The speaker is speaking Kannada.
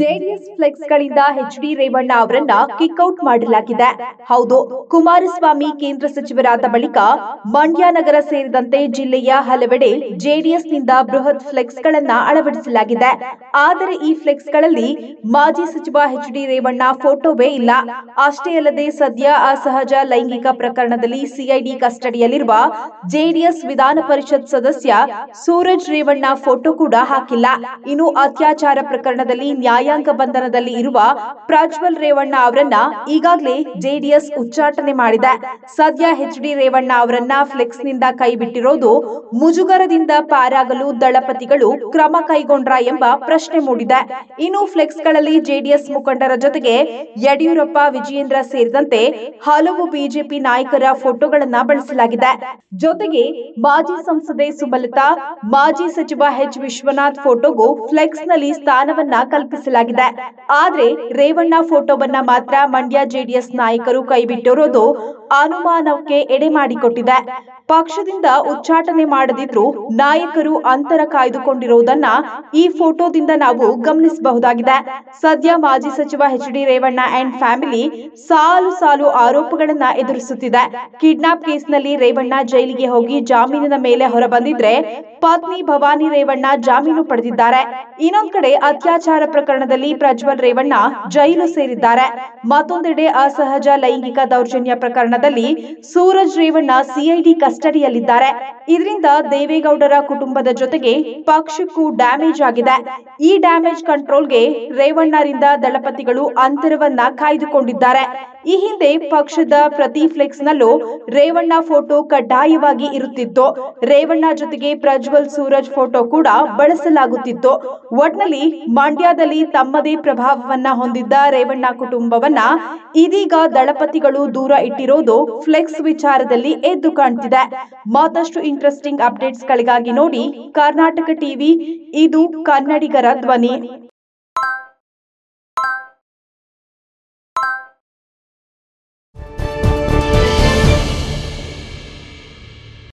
ಜೆಡಿಎಸ್ ಫ್ಲೆಕ್ಸ್ಗಳಿಂದ ಎಚ್ ಡಿ ರೇವಣ್ಣ ಅವರನ್ನ ಕಿಕ್ಔಟ್ ಮಾಡಲಾಗಿದೆ. ಹೌದು, ಕುಮಾರಸ್ವಾಮಿ ಕೇಂದ್ರ ಸಚಿವರಾದ ಬಳಿಕ ಮಂಡ್ಯ ನಗರ ಸೇರಿದಂತೆ ಜಿಲ್ಲೆಯ ಹಲವೆಡೆ ಜೆಡಿಎಸ್ನಿಂದ ಬೃಹತ್ ಫ್ಲೆಕ್ಸ್ ಗಳನ್ನ ಅಳವಡಿಸಲಾಗಿದೆ. ಆದರೆ ಈ ಫ್ಲೆಕ್ಸ್ಗಳಲ್ಲಿ ಮಾಜಿ ಸಚಿವ ಎಚ್ ಡಿ ರೇವಣ್ಣ ಫೋಟೋವೇ ಇಲ್ಲ. ಅಷ್ಟೇ ಅಲ್ಲದೆ ಸದ್ಯ ಅಸಹಜ ಲೈಂಗಿಕ ಪ್ರಕರಣದಲ್ಲಿ ಸಿಐಡಿ ಕಸ್ಟಡಿಯಲ್ಲಿರುವ ಜೆಡಿಎಸ್ ವಿಧಾನ ಪರಿಷತ್ ಸದಸ್ಯ ಸೂರಜ್ ರೇವಣ್ಣ ಫೋಟೋ ಕೂಡ ಹಾಕಿಲ್ಲ. ಇನ್ನು ಅತ್ಯಾಚಾರ ಪ್ರಕರಣದಲ್ಲಿ ನ್ಯಾಯಾಂಗ ಬಂಧನದಲ್ಲಿ ಇರುವ ಪ್ರಾಜ್ವಲ್ ರೇವಣ್ಣ ಅವರನ್ನ ಈಗಾಗಲೇ ಜೆಡಿಎಸ್ ಉಚ್ಚಾಟನೆ ಮಾಡಿದೆ. ಸದ್ಯ ಎಚ್ ಡಿ ರೇವಣ್ಣ ಅವರನ್ನ ಫ್ಲೆಕ್ಸ್ನಿಂದ ಕೈಬಿಟ್ಟಿರೋದು ಮುಜುಗರದಿಂದ ಪಾರಾಗಲು ದಳಪತಿಗಳು ಕ್ರಮ ಕೈಗೊಂಡ್ರ ಎಂಬ ಪ್ರಶ್ನೆ ಮೂಡಿದೆ. ಇನ್ನು ಫ್ಲೆಕ್ಸ್ಗಳಲ್ಲಿ ಜೆಡಿಎಸ್ ಮುಖಂಡರ ಜೊತೆಗೆ ಯಡಿಯೂರಪ್ಪ, ವಿಜಯೇಂದ್ರ ಸೇರಿದಂತೆ ಹಲವು ಬಿಜೆಪಿ ನಾಯಕರ ಫೋಟೋಗಳನ್ನ ಬಳಸಲಾಗಿದೆ. ಜೊತೆಗೆ ಮಾಜಿ ಸಂಸದೆ ಸುಮಲತಾ ಮಾಜಿ ಸಚಿವ ಎಚ್ ವಿಶ್ವನಾಥ್ ಫೋಟೋಗೂ ಫ್ಲೆಕ್ಸ್ನಲ್ಲಿ ಸ್ಥಾನವನ್ನ ಕಲ್ಪಿಸಲಾಗಿದೆ. ಆದ್ರೆ ರೇವಣ್ಣ ಫೋಟೋವನ್ನ ಮಾತ್ರ ಮಂಡ್ಯ ಜೆಡಿಎಸ್ ನಾಯಕರು ಕೈಬಿಟ್ಟಿರೋದು ಅನುಮಾನಕ್ಕೆ ಎಡೆ ಮಾಡಿಕೊಟ್ಟಿದೆ. ಪಕ್ಷದಿಂದ ಉಚ್ಚಾಟನೆ ಮಾಡದಿದ್ರು ನಾಯಕರು ಅಂತರ ಕಾಯ್ದುಕೊಂಡಿರುವುದನ್ನ ಈ ಫೋಟೋದಿಂದ ನಾವು ಗಮನಿಸಬಹುದಾಗಿದೆ. ಸದ್ಯ ಮಾಜಿ ಸಚಿವ H D Revanna and family ಸಾಲು ಸಾಲು ಆರೋಪಗಳನ್ನ ಎದುರಿಸುತ್ತಿದೆ. ಕಿಡ್ನಾಪ್ ಕೇಸ್ನಲ್ಲಿ ರೇವಣ್ಣ ಜೈಲಿಗೆ ಹೋಗಿ ಜಾಮೀನಿನ ಮೇಲೆ ಹೊರಬಂದಿದ್ರೆ ಪತ್ನಿ ಭವಾನಿ ರೇವಣ್ಣ ಜಾಮೀನು ಪಡೆದಿದ್ದಾರೆ. ಇನ್ನೊಂದ್ ಕಡೆ ಅತ್ಯಾಚಾರ ಪ್ರಕರಣದಲ್ಲಿ ಪ್ರಜ್ವಲ್ ರೇವಣ್ಣ ಜೈಲು ಸೇರಿದ್ದಾರೆ. ಮತ್ತೊಂದೆಡೆ ಅಸಹಜ ಲೈಂಗಿಕ ದೌರ್ಜನ್ಯ ಪ್ರಕರಣದಲ್ಲಿ ಸೂರಜ್ ರೇವಣ್ಣ ಸಿಐಡಿ ಕಸ್ಟಡಿಯಲ್ಲಿದ್ದಾರೆ. ಇದರಿಂದ ದೇವೇಗೌಡರ ಕುಟುಂಬದ ಜೊತೆಗೆ ಪಕ್ಷಕ್ಕೂ ಡ್ಯಾಮೇಜ್ ಆಗಿದೆ. ಈ ಡ್ಯಾಮೇಜ್ ಕಂಟ್ರೋಲ್ಗೆ ರೇವಣ್ಣರಿಂದ ದಳಪತಿಗಳು ಅಂತರವನ್ನ ಕಾಯ್ದುಕೊಂಡಿದ್ದಾರೆ. ಈ ಹಿಂದೆ ಪಕ್ಷದ ಪ್ರತಿ ಫ್ಲೆಕ್ಸ್ ನಲ್ಲೂ ರೇವಣ್ಣ ಫೋಟೋ ಕಡ್ಡಾಯವಾಗಿ ಇರುತ್ತಿತ್ತು. ರೇವಣ್ಣ ಜೊತೆಗೆ ಪ್ರಜ್ವಲ್ ಸೂರಜ್ ಫೋಟೋ ಕೂಡ ಬಳಸಲಾಗುತ್ತಿತ್ತು. ಒಟ್ನಲ್ಲಿ ಮಂಡ್ಯದಲ್ಲಿ ತಮ್ಮದೇ ಪ್ರಭಾವವನ್ನ ಹೊಂದಿದ್ದ ರೇವಣ್ಣ ಕುಟುಂಬವನ್ನ ಇದೀಗ ದಳಪತಿಗಳು ದೂರ ಇಟ್ಟಿರೋದು ಫ್ಲೆಕ್ಸ್ ವಿಚಾರದಲ್ಲಿ ಎದ್ದು ಕಾಣ್ತಿದೆ. ಮತ್ತಷ್ಟು ಇಂಟ್ರೆಸ್ಟಿಂಗ್ ಅಪ್ಡೇಟ್ಸ್ಗಳಿಗಾಗಿ ನೋಡಿ ಕರ್ನಾಟಕ ಟಿವಿ ಇದು ಕನ್ನಡಿಗರ ಧ್ವನಿ.